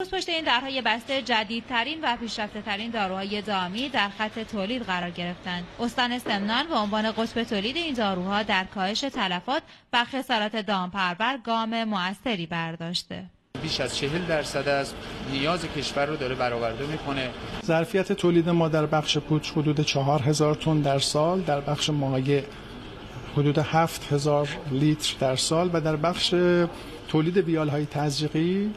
پشت این درهای بسته جدیدترین و پیشرفته ترین داروهای دامی در خط تولید قرار گرفتند. استان سمنان به عنوان قطب تولید این داروها در کاهش تلفات و خسارات دامپرور گام موثری برداشته. بیش از چهل درصد از نیاز کشور رو داره برآورده می‌کنه ظرفیت تولید ما در بخش پوچ حدود چهار هزار تن در سال در بخش مایع حدود هفت هزار لیتر در سال و در بخش تولید ویال های تزریقی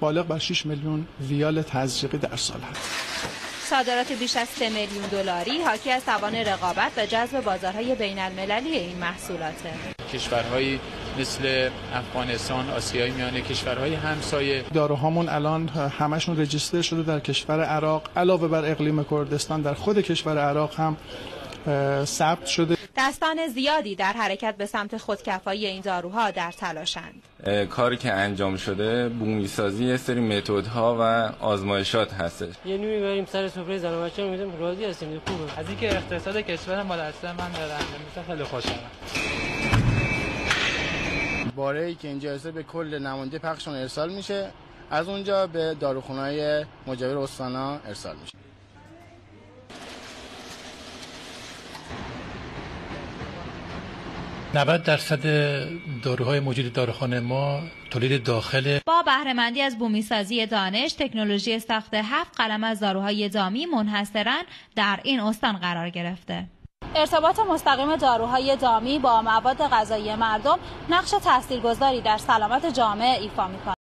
بالغ بر 6 میلیون ویال تزریقی در سال هست. صادرات بیش از 3 میلیون دلاری حاکی از توان رقابت و جذب بازارهای بین المللی این محصولاته. کشورهایی مثل افغانستان، آسیای میانه، کشورهای همسایه. داروهامون الان همشون رجیستر شده در کشور عراق. علاوه بر اقلیم کردستان در خود کشور عراق هم ثبت شده. دستان زیادی در حرکت به سمت خودکفایی این داروها در تلاشند. کاری که انجام شده بومی سازی یه سری متدها و آزمایشات هستش. یه نوعی بریم سر سفره زن و بچه میدیم راضی هستیم خوبه. از اینکه اقتصاد کشور ما دست من داره انجام خیلی خوشحالم باره ای که اینجا هست به کل نماینده پخشون ارسال میشه از اونجا به داروخونه‌های مجاور استانا ارسال میشه. 90 درصد داروهای موجود داروخانه ما تولید داخل با بهرهمندی از بومیسازی دانش تکنولوژی ساخت هفت قلم از داروهای دامی منحصرا در این استان قرار گرفته. ارتباط مستقیم داروهای دامی با مواد غذایی مردم نقش تاثیرگذاری در سلامت جامعه ایفا می‌کند.